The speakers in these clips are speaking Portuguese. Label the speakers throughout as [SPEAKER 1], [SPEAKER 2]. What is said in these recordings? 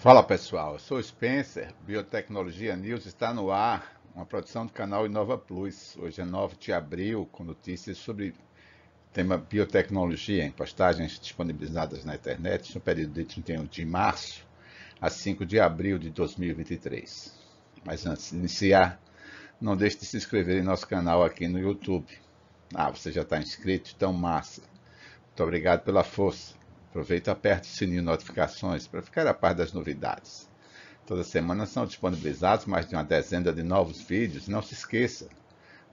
[SPEAKER 1] Fala pessoal, eu sou Spencer, Biotecnologia News está no ar, uma produção do canal Inova Plus. Hoje é 9 de abril, com notícias sobre tema biotecnologia em postagens disponibilizadas na internet no período de 31 de março a 5 de abril de 2023. Mas antes de iniciar, não deixe de se inscrever em nosso canal aqui no YouTube. Ah, você já está inscrito? Então massa. Muito obrigado pela força. Aproveita e aperte o sininho de notificações para ficar a par das novidades. Toda semana são disponibilizados mais de uma dezena de novos vídeos. Não se esqueça,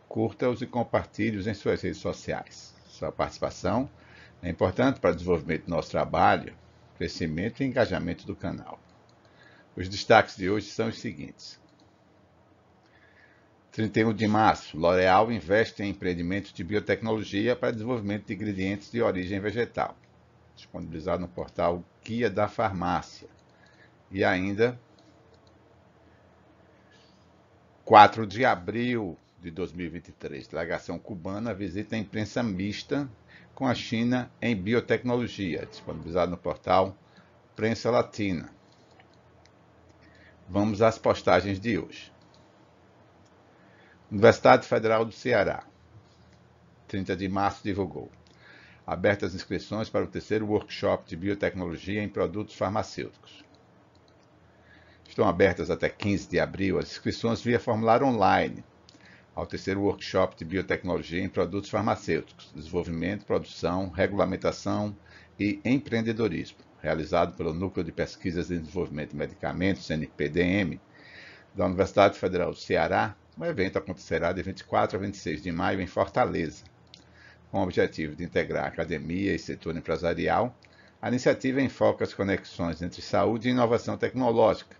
[SPEAKER 1] curta-os e compartilhe-os em suas redes sociais. Sua participação é importante para o desenvolvimento do nosso trabalho, crescimento e engajamento do canal. Os destaques de hoje são os seguintes. 31 de março, L'Oréal investe em empreendimentos de biotecnologia para desenvolvimento de ingredientes de origem vegetal disponibilizado no portal Guia da Farmácia. E ainda, 4 de abril de 2023, delegação cubana visita a imprensa mista com a China em biotecnologia, disponibilizado no portal Prensa Latina. Vamos às postagens de hoje. Universidade Federal do Ceará, 30 de março, divulgou abertas inscrições para o terceiro workshop de biotecnologia em produtos farmacêuticos. Estão abertas até 15 de abril as inscrições via formulário online ao terceiro workshop de biotecnologia em produtos farmacêuticos, desenvolvimento, produção, regulamentação e empreendedorismo, realizado pelo Núcleo de Pesquisas e Desenvolvimento de Medicamentos, NPDM, da Universidade Federal do Ceará. O evento acontecerá de 24 a 26 de maio em Fortaleza com o objetivo de integrar academia e setor empresarial, a iniciativa enfoca as conexões entre saúde e inovação tecnológica,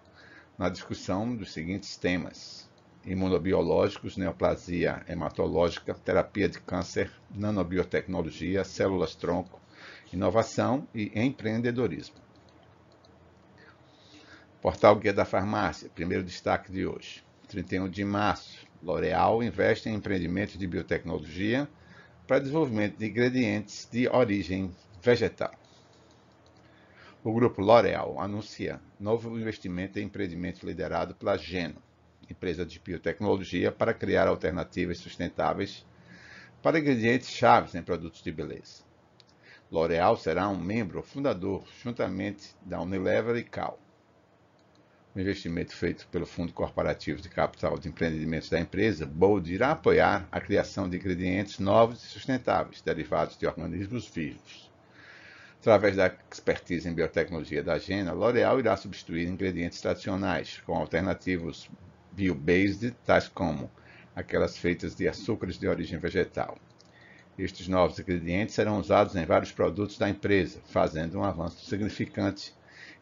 [SPEAKER 1] na discussão dos seguintes temas: imunobiológicos, neoplasia hematológica, terapia de câncer, nanobiotecnologia, células-tronco, inovação e empreendedorismo. Portal Guia da Farmácia, primeiro destaque de hoje. 31 de março, L'Oréal investe em empreendimentos de biotecnologia para desenvolvimento de ingredientes de origem vegetal. O grupo L'Oréal anuncia novo investimento em empreendimento liderado pela Geno, empresa de biotecnologia, para criar alternativas sustentáveis para ingredientes chaves em produtos de beleza. L'Oréal será um membro fundador, juntamente da Unilever e Cal. O investimento feito pelo Fundo Corporativo de Capital de Empreendimentos da empresa, BOLD, irá apoiar a criação de ingredientes novos e sustentáveis, derivados de organismos vivos. Através da expertise em biotecnologia da Gena, L'Oréal irá substituir ingredientes tradicionais com alternativos bio-based, tais como aquelas feitas de açúcares de origem vegetal. Estes novos ingredientes serão usados em vários produtos da empresa, fazendo um avanço significante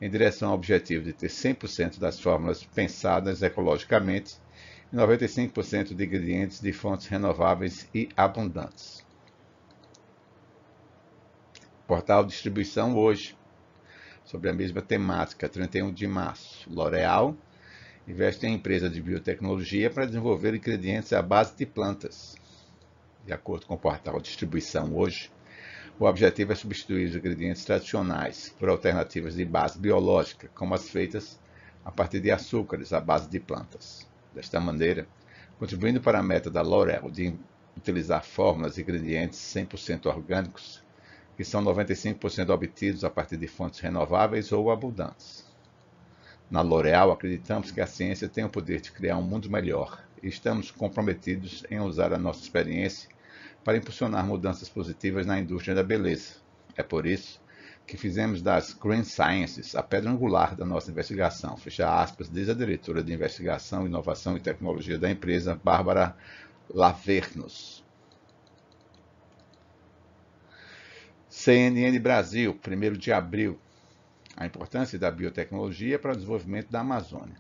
[SPEAKER 1] em direção ao objetivo de ter 100% das fórmulas pensadas ecologicamente e 95% de ingredientes de fontes renováveis e abundantes. Portal Distribuição hoje, sobre a mesma temática, 31 de março. L'Oréal investe em empresa de biotecnologia para desenvolver ingredientes à base de plantas. De acordo com o portal Distribuição hoje, o objetivo é substituir os ingredientes tradicionais por alternativas de base biológica, como as feitas a partir de açúcares à base de plantas. Desta maneira, contribuindo para a meta da L'Oréal de utilizar fórmulas e ingredientes 100% orgânicos, que são 95% obtidos a partir de fontes renováveis ou abundantes. Na L'Oréal, acreditamos que a ciência tem o poder de criar um mundo melhor e estamos comprometidos em usar a nossa experiência para impulsionar mudanças positivas na indústria da beleza. É por isso que fizemos das Green Sciences a pedra angular da nossa investigação, fecha aspas, diz a diretora de Investigação, Inovação e Tecnologia da empresa, Bárbara Lavernos. CNN Brasil, 1 de abril. A importância da biotecnologia para o desenvolvimento da Amazônia.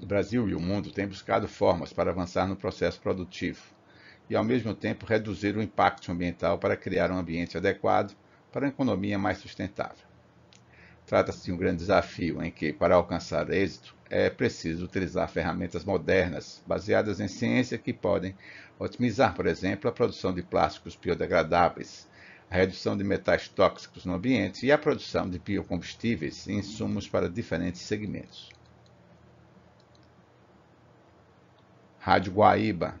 [SPEAKER 1] O Brasil e o mundo têm buscado formas para avançar no processo produtivo e, ao mesmo tempo, reduzir o impacto ambiental para criar um ambiente adequado para uma economia mais sustentável. Trata-se de um grande desafio em que, para alcançar êxito, é preciso utilizar ferramentas modernas, baseadas em ciência, que podem otimizar, por exemplo, a produção de plásticos biodegradáveis, a redução de metais tóxicos no ambiente e a produção de biocombustíveis e insumos para diferentes segmentos. Rádio Guaíba,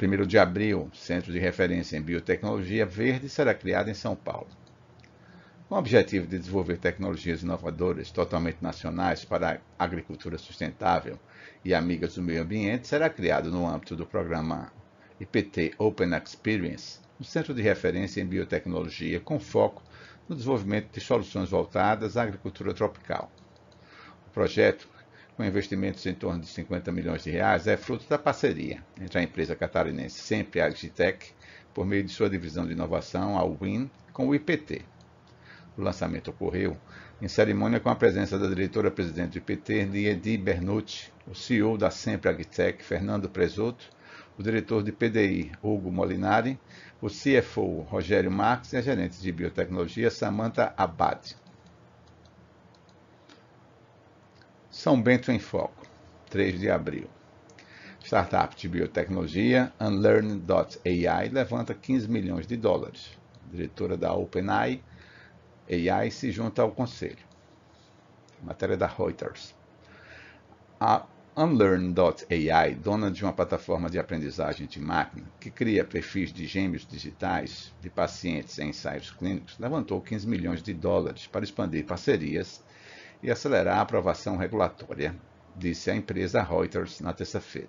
[SPEAKER 1] 1 de abril, Centro de Referência em Biotecnologia Verde será criado em São Paulo. Com o objetivo de desenvolver tecnologias inovadoras totalmente nacionais para a agricultura sustentável e amigas do meio ambiente, será criado no âmbito do programa IPT Open Experience, um centro de referência em biotecnologia com foco no desenvolvimento de soluções voltadas à agricultura tropical. O projeto com investimentos em torno de 50 milhões de reais, é fruto da parceria entre a empresa catarinense Sempre Agitec, por meio de sua divisão de inovação, a WIN, com o IPT. O lançamento ocorreu em cerimônia com a presença da diretora-presidente do IPT, Niedi Bernucci, o CEO da Sempre Agitec, Fernando Presoto, o diretor de PDI, Hugo Molinari, o CFO, Rogério Marques e a gerente de biotecnologia, Samantha Abad. São Bento em Foco, 3 de abril. Startup de biotecnologia Unlearn.ai levanta 15 milhões de dólares. diretora da OpenAI AI se junta ao conselho. Matéria da Reuters. A Unlearn.ai, dona de uma plataforma de aprendizagem de máquina que cria perfis de gêmeos digitais de pacientes em ensaios clínicos, levantou 15 milhões de dólares para expandir parcerias e acelerar a aprovação regulatória, disse a empresa Reuters na terça-feira.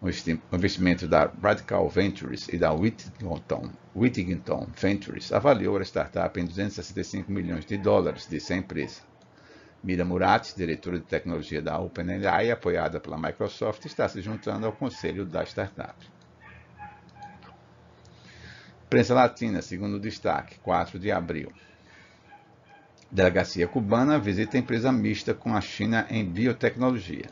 [SPEAKER 1] O investimento da Radical Ventures e da Whittington, Whittington Ventures avaliou a startup em 265 milhões de dólares, disse a empresa. Mira Murati, diretora de tecnologia da OpenAI, apoiada pela Microsoft, está se juntando ao conselho da startup. Prensa Latina, segundo destaque, 4 de abril. Delegacia cubana visita empresa mista com a China em biotecnologia.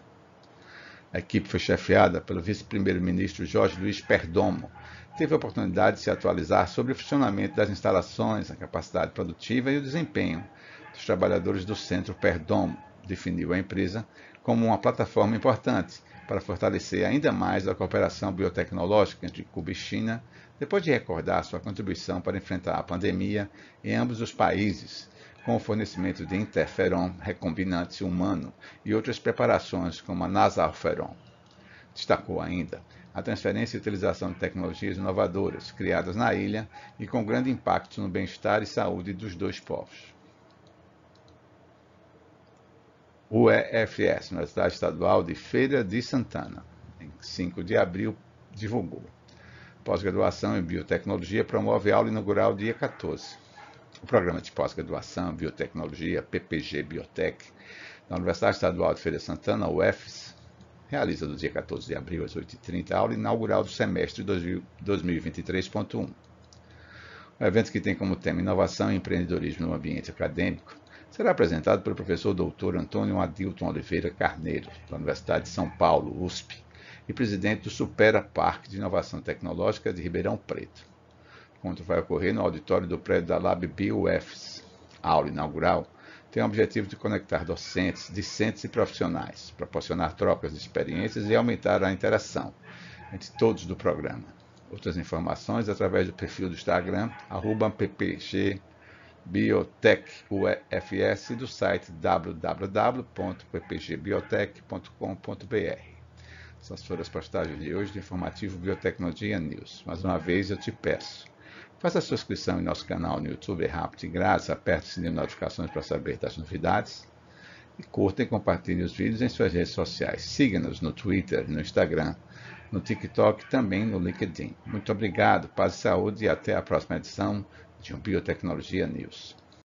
[SPEAKER 1] A equipe foi chefiada pelo vice-primeiro-ministro Jorge Luiz Perdomo. Teve a oportunidade de se atualizar sobre o funcionamento das instalações, a capacidade produtiva e o desempenho dos trabalhadores do Centro Perdomo. Definiu a empresa como uma plataforma importante para fortalecer ainda mais a cooperação biotecnológica entre Cuba e China, depois de recordar sua contribuição para enfrentar a pandemia em ambos os países com o fornecimento de interferon recombinante humano e outras preparações como a nasalferon. Destacou ainda a transferência e utilização de tecnologias inovadoras criadas na ilha e com grande impacto no bem-estar e saúde dos dois povos. O EFS, Universidade Estadual de Feira de Santana, em 5 de abril, divulgou. Pós-graduação em Biotecnologia promove aula inaugural dia 14. O programa de pós-graduação Biotecnologia, PPG Biotech, da Universidade Estadual de Feira de Santana, UFES, realiza do dia 14 de abril às 8h30 a aula inaugural do semestre 2023.1. O evento, que tem como tema Inovação e Empreendedorismo no Ambiente Acadêmico, será apresentado pelo professor doutor Antônio Adilton Oliveira Carneiro, da Universidade de São Paulo, USP, e presidente do Supera Parque de Inovação Tecnológica de Ribeirão Preto encontro vai ocorrer no auditório do prédio da Lab BioUFs. A aula inaugural tem o objetivo de conectar docentes, discentes e profissionais, proporcionar trocas de experiências e aumentar a interação entre todos do programa. Outras informações através do perfil do Instagram, arroba e do site www.ppgbiotech.com.br. Essas foram as postagens de hoje do informativo Biotecnologia News. Mais uma vez eu te peço, Faça a sua inscrição em nosso canal no YouTube, é rápido e grátis. Aperte o sininho de notificações para saber das novidades. E curta e compartilhe os vídeos em suas redes sociais. Siga-nos no Twitter, no Instagram, no TikTok e também no LinkedIn. Muito obrigado, paz e saúde e até a próxima edição de um Biotecnologia News.